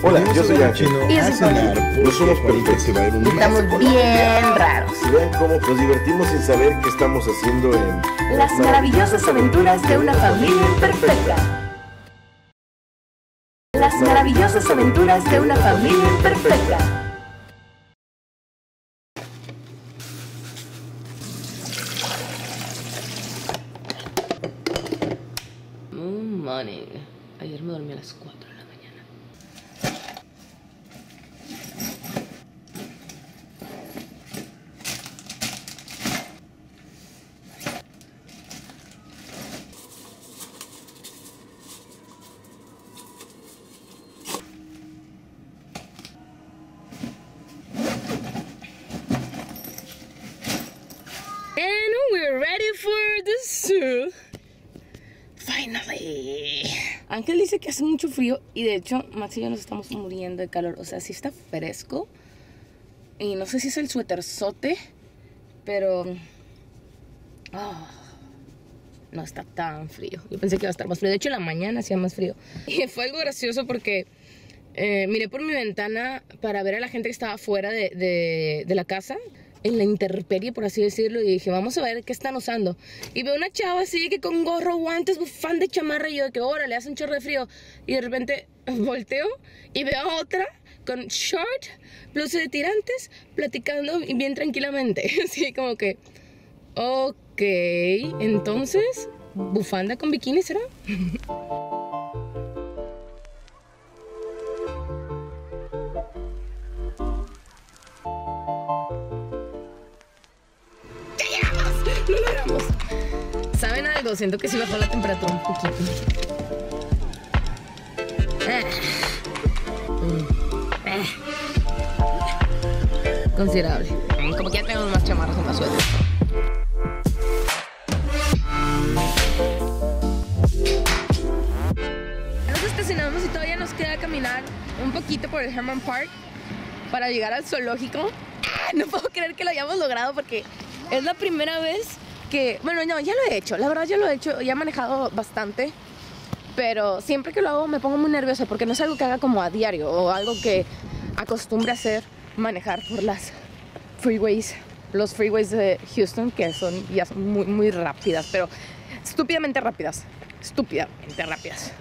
Hola, yo soy Ángel. Y yo soy cenar. No somos perfectos. Estamos bien raros. Y vean cómo nos divertimos sin saber qué estamos haciendo en... Las maravillosas aventuras de una familia imperfecta. Las maravillosas aventuras de una familia imperfecta. Moon morning. Ayer me dormí a las 4 de la mañana. And we're ready Finally. Ángel dice que hace mucho frío y de hecho Max y yo nos estamos muriendo de calor. O sea, sí está fresco. Y no sé si es el suéterzote, pero... ah, no está tan frío. Yo pensé que iba a estar más frío. De hecho, en la mañana hacía más frío. Y fue algo gracioso porque eh, miré por mi ventana para ver a la gente que estaba fuera de la casa, en la intemperie, por así decirlo, y dije, vamos a ver qué están usando. Y veo una chava así que con gorro, guantes, bufán de chamarra, y yo de que, órale, hace un chorro de frío. Y de repente volteo y veo a otra con short, blusa de tirantes, platicando bien tranquilamente. Así como que, ok, entonces, bufanda con bikini será. Siento que sí bajó la temperatura un poquito. Ah. Ah. Considerable. Como que ya tenemos más chamarras y más suéteres. Nos estacionamos y todavía nos queda caminar un poquito por el Herman Park para llegar al zoológico. Ah, No puedo creer que lo hayamos logrado porque es la primera vez que, bueno, no, ya lo he hecho, la verdad ya lo he hecho, ya he manejado bastante, pero siempre que lo hago me pongo muy nerviosa porque no es algo que haga como a diario o algo que acostumbre a hacer, manejar por las freeways, los freeways de Houston, que son ya son muy, muy rápidas, pero estúpidamente rápidas, estúpidamente rápidas.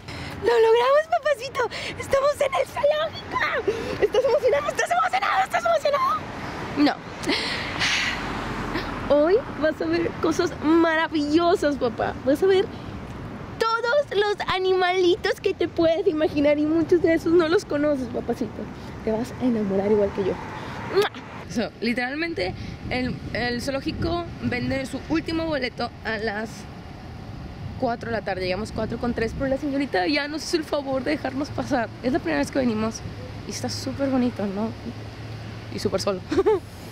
¡Lo logramos, papacito! ¡Estamos en el zoológico! ¿Estás emocionado? ¿Estás emocionado? ¿Estás emocionado? No. Hoy vas a ver cosas maravillosas, papá. Vas a ver todos los animalitos que te puedes imaginar y muchos de esos no los conoces, papacito. Te vas a enamorar igual que yo. Literalmente, el, el zoológico vende su último boleto a las 4 de la tarde. Llegamos 4 con 3, pero la señorita ya nos hizo el favor de dejarnos pasar. Es la primera vez que venimos y está súper bonito, ¿no? Y súper solo.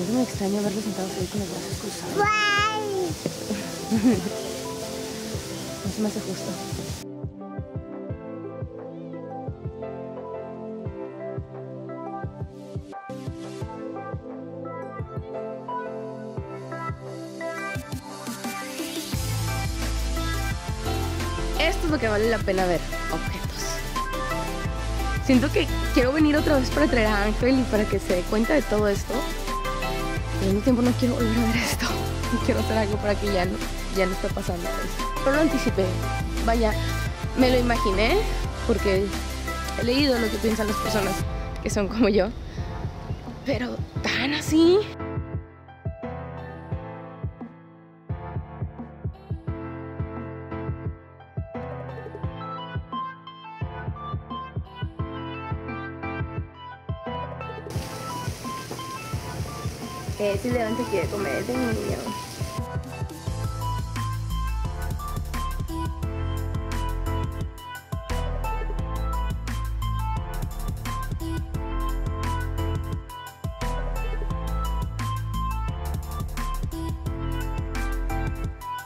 Siento muy extraño verlos sentados ahí con los brazos cruzados. No se me hace justo. Esto es lo que vale la pena ver, objetos. Siento que quiero venir otra vez para traer a Ángel y para que se dé cuenta de todo esto. Al mismo tiempo no quiero volver a ver esto. Quiero hacer algo para que ya no, ya no esté pasando esto. Pero lo anticipé. Vaya, me lo imaginé porque he leído lo que piensan las personas que son como yo. Pero tan así. Ese levante quiere comer ese niño.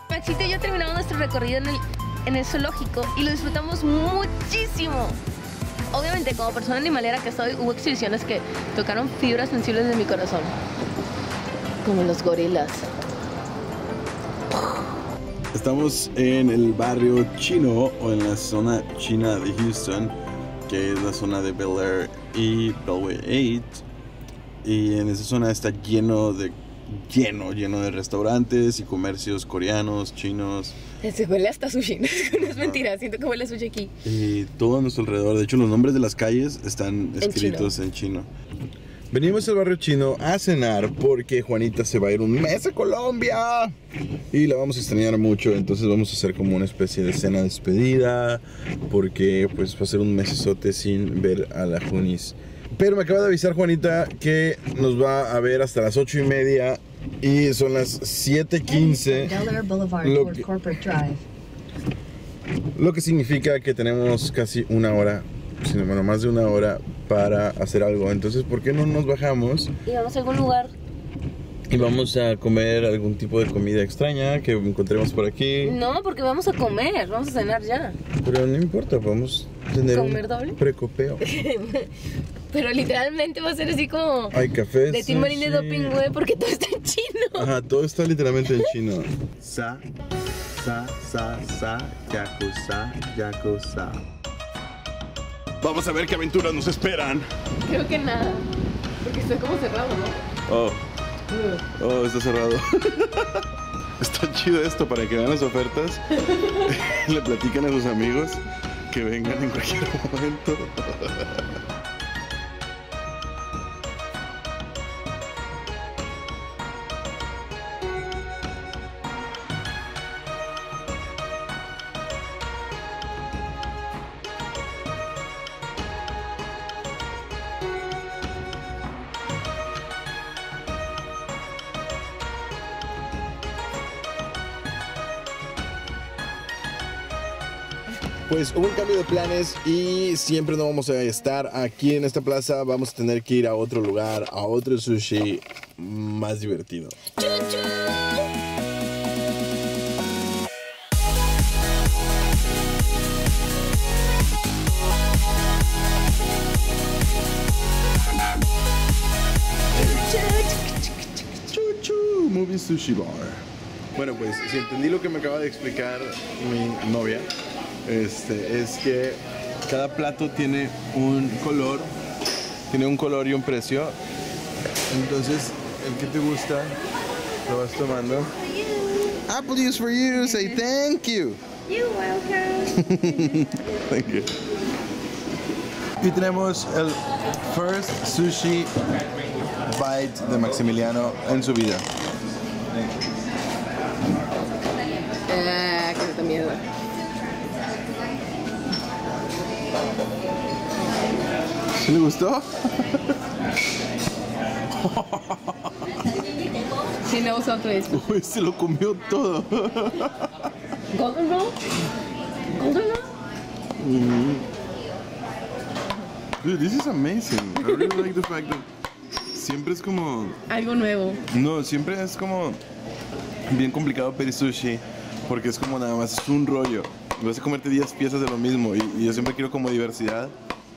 Maxito y yo terminamos nuestro recorrido en el, en el zoológico y lo disfrutamos muchísimo. Obviamente, como persona animalera que soy, hubo exhibiciones que tocaron fibras sensibles de mi corazón. Como los gorilas. Estamos en el barrio chino o en la zona china de Houston, que es la zona de Bel Air y Bellway 8. Y en esa zona está lleno de lleno, lleno de restaurantes y comercios coreanos, chinos Se huele hasta sushi, no es mentira, siento que huele sushi aquí. y todo a nuestro alrededor. De hecho, los nombres de las calles están escritos en chino. Venimos al barrio chino a cenar porque Juanita se va a ir un mes a Colombia y la vamos a extrañar mucho. Entonces vamos a hacer como una especie de cena despedida porque pues va a ser un mesesote sin ver a la Junis. Pero me acaba de avisar Juanita que nos va a ver hasta las ocho y media y son las 7.15. Delaware Boulevard Lo que-. Lo que significa que tenemos casi una hora, sino bueno, más de una hora para hacer algo. Entonces, ¿por qué no nos bajamos Y vamos a algún lugar. y vamos a comer algún tipo de comida extraña que encontremos por aquí? No, porque vamos a comer, vamos a cenar ya. Pero no importa, podemos tener ¿Comer un doble? precopeo. Pero literalmente va a ser así como Hay cafés. de Tim Marín de doping, güey, porque todo está en chino. Ajá, todo está literalmente en chino. Sa, sa, sa, sa, yaku, sa, yaku, sa. Vamos a ver qué aventuras nos esperan. Creo que nada. Porque está como cerrado, ¿no? Oh. Oh, está cerrado. está chido esto para que vean las ofertas. Le platican a sus amigos que vengan en cualquier momento. Pues hubo un cambio de planes y siempre no vamos a estar aquí en esta plaza. Vamos a tener que ir a otro lugar, a otro sushi más divertido. Chuchu, Movie Sushi Bar. Bueno, pues si entendí lo que me acaba de explicar mi novia, este, es que cada plato tiene un color, tiene un color y un precio. Entonces, el que te gusta, lo vas tomando. Apple juice for you. Say thank you. You're welcome. Thank you. Y tenemos el first sushi bite de Maximiliano en su vida. ah, qué puta ¿Sí le gustó? Sí, me gustó tu esto. Uy, se lo comió todo. ¿Golden roll? ¿Golden roll? Dude, this is amazing. I really like the fact that siempre es como Algo nuevo. No, siempre es como bien complicado pedir sushi porque es como nada más es un rollo. Vas a comerte 10 piezas de lo mismo y, y yo siempre quiero como diversidad.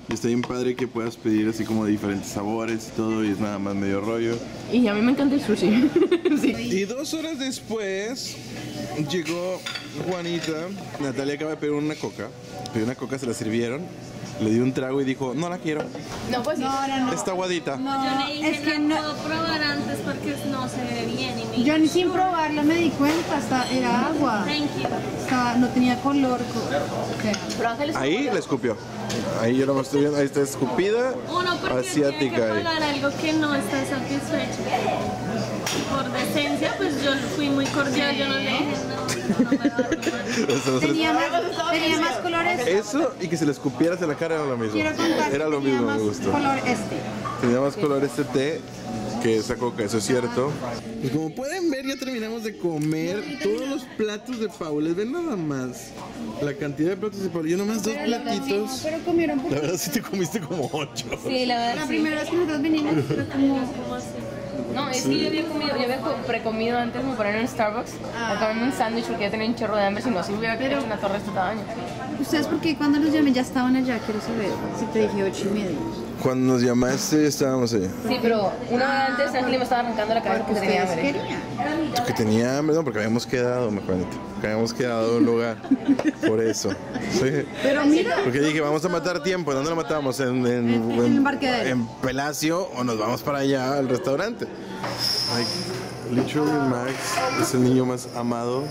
Y está bien padre que puedas pedir así como de diferentes sabores y todo y es nada más medio rollo. Y a mí me encanta el sushi. sí. Y dos horas después llegó Juanita. Natalia acaba de pedir una coca. Pidió una coca, se la sirvieron. Le di un trago y dijo, no la quiero. No, pues sí. Está aguadita. Yo le dije, es que no, no- puedo probar antes porque no se ve bien. Y me Yo ni sin probarla me di cuenta, hasta era agua. Thank you. Estaba- no tenía color. co- o sea, Pero Ángeles. Ahí la escupió. Ahí yo no me estoy viendo. Ahí está escupida. Uno porque tiene que asiática. pagar algo que no está satisfecho. Por decencia, pues yo fui muy cordial, yo no le dije tenía más, tenía más colores. Eso y que se le escupieras en la cara era lo mismo. Quiero contar Era lo mismo, me gustó. color este. Tenía más color este té que esa coca, eso es cierto. Pues como pueden ver, ya terminamos de comer todos los platos de Paula. Ven nada más la cantidad de platos de Paula. Yo nomás dos platitos. Pero comieron La verdad sí te comiste como ocho. Sí, la verdad. La sí. primera vez que nosotros vinimos fue como... No, es que yo había comido, yo había co- precomido antes de poner en Starbucks a comerme un sándwich porque ya tenía un chorro de hambre, si no, si hubiera hecho una torre de este tamaño. ¿Ustedes por qué cuando los llamé ya estaban allá? Quiero saber. Si te dije ocho y media. Cuando nos llamaste estábamos allá. Sí, pero una hora antes Ángel me estaba arrancando la cabeza Porque tenía hambre. Que tenía hambre, no, porque habíamos quedado, me acuerdo. Que habíamos quedado en un lugar. Por eso. Sí. Pero mira, Porque dije, vamos a matar tiempo. ¿Dónde lo matamos? ¿En, en, En en Pelacio o nos vamos para allá al restaurante? Ay, literally Max es el niño más amado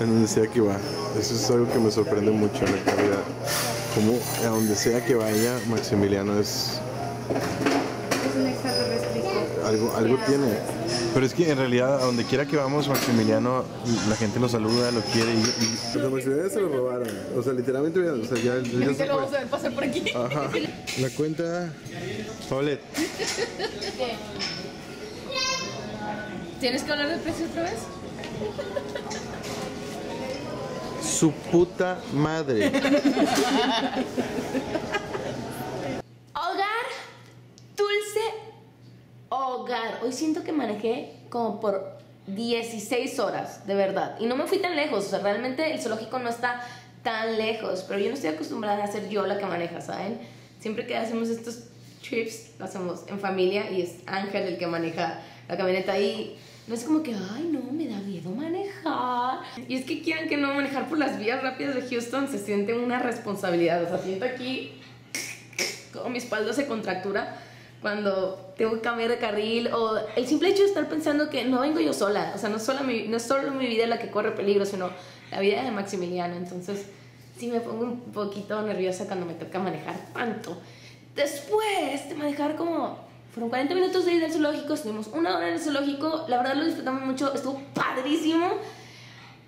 en donde sea que va. Eso es algo que me sorprende mucho en la calidad. Como a donde sea que vaya, Maximiliano es es un extraterrestre. algo, algo tiene. Pero es que en realidad, a donde quiera que vamos, Maximiliano, la gente lo saluda, lo quiere y... y... O sea, Maximiliano se lo robaron. O sea, literalmente, o sea, ya, ya se lo vamos a ver pasar por aquí. Ajá. La cuenta... Paulette. ¿Tienes que hablar de precio otra vez? Su puta madre. Hogar, dulce, hogar. Hoy siento que manejé como por 16 horas, de verdad. Y no me fui tan lejos, o sea, realmente el zoológico no está tan lejos, pero yo no estoy acostumbrada a ser yo la que maneja, ¿saben? Siempre que hacemos estos trips, lo hacemos en familia y es Ángel el que maneja la camioneta y no es como que, ay, no, me da. Y es que quieran que no manejar por las vías rápidas de Houston, se siente una responsabilidad. O sea, siento aquí como mi espalda se contractura cuando tengo que cambiar de carril o el simple hecho de estar pensando que no vengo yo sola, o sea, no, solo mi, no es solo mi vida la que corre peligro, sino la vida de Maximiliano, entonces sí me pongo un poquito nerviosa cuando me toca manejar tanto. Después de manejar como, fueron 40 minutos de ir al zoológico, estuvimos una hora en el zoológico, la verdad lo disfrutamos mucho, estuvo padrísimo.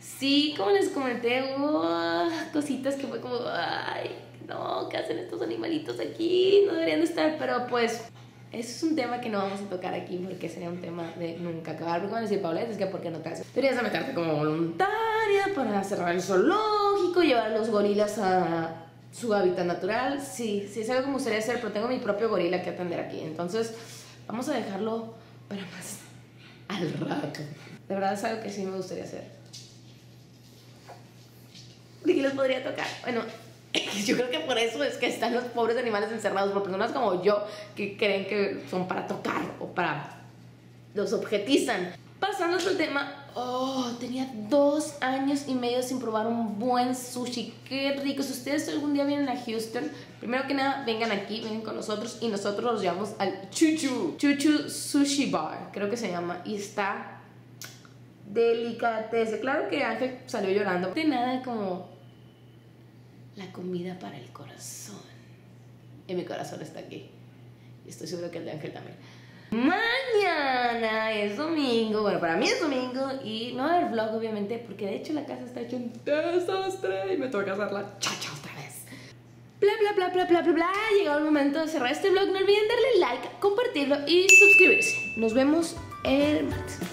Sí, como les comenté, hubo cositas que fue como, ay, no, ¿qué hacen estos animalitos aquí? No deberían de estar, pero pues, eso es un tema que no vamos a tocar aquí porque sería un tema de nunca acabar. Porque van a decir, Paulette, es que ¿por qué no te haces? Deberías de meterte como voluntaria para cerrar el zoológico, llevar a los gorilas a su hábitat natural. Sí, sí, es algo que me gustaría hacer, pero tengo mi propio gorila que atender aquí. Entonces, vamos a dejarlo para más al rato. De verdad es algo que sí me gustaría hacer. ¿De qué les podría tocar? Bueno, yo creo que por eso es que están los pobres animales encerrados por personas como yo que creen que son para tocar o para... los objetizan. Pasando a otro tema, oh, tenía dos años y medio sin probar un buen sushi. Qué rico. Si ustedes algún día vienen a Houston, primero que nada, vengan aquí, vengan con nosotros y nosotros los llevamos al Chuchu. Chuchu Sushi Bar, creo que se llama. Y está delicatese. Claro que Ángel salió llorando. De nada como la comida para el corazón. Y mi corazón está aquí. Y estoy seguro que el de Ángel también. Mañana es domingo. Bueno, para mí es domingo. Y no va a haber vlog, obviamente, porque de hecho la casa está hecha un desastre. Y me toca hacerla chacha otra vez. Bla, bla, bla, bla, bla, bla, bla. Llegado el momento de cerrar este vlog. No olviden darle like, compartirlo y suscribirse. Nos vemos el martes.